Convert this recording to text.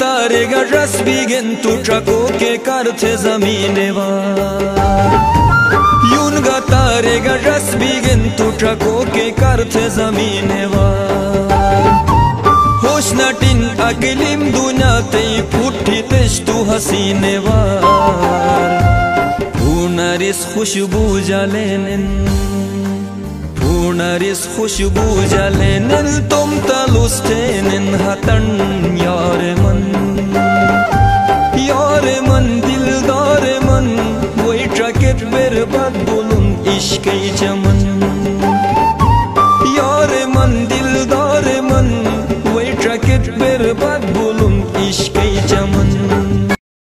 तारेगा रस बिगेन तू ट्रको के करथे जमीने यून गा तारेगा रस बिगेन तू ट्रको के करथे जमीने होश नटिन अगलिम दुनिया ते फुटी तेज तू हसीने वार Dildar eman, dildar eman Voy çaket berbat bulun işkey çaman Yar eman, dildar eman Voy çaket berbat bulun